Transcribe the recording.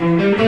Mm-hmm.